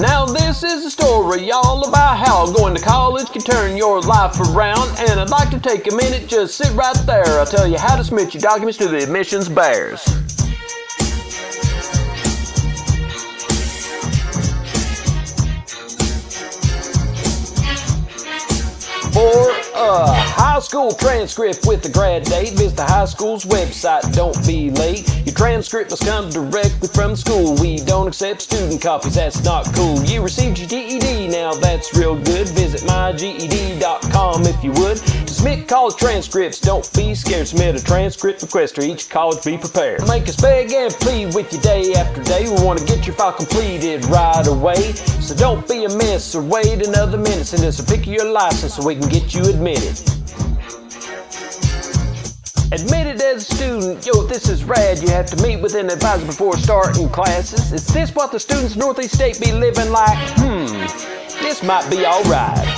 Now this is a story y'all about how going to college can turn your life around. And I'd like to take a minute, just sit right there. I'll tell you how to submit your documents to the admissions bears. High school transcript with a grad date, visit the high school's website. Don't be late. Your transcript must come directly from school. We don't accept student copies, that's not cool. You received your GED, now that's real good. Visit myged.com if you would. To submit college transcripts, don't be scared. Submit a transcript request to each college, be prepared. Make us beg and plead with you day after day. We want to get your file completed right away. So don't be a mess or wait another minute. Send us a picture of your license so we can get you admitted. Admitted as a student, yo, this is rad. You have to meet with an advisor before starting classes. Is this what the students Northeast State be living like? Hmm, this might be alright.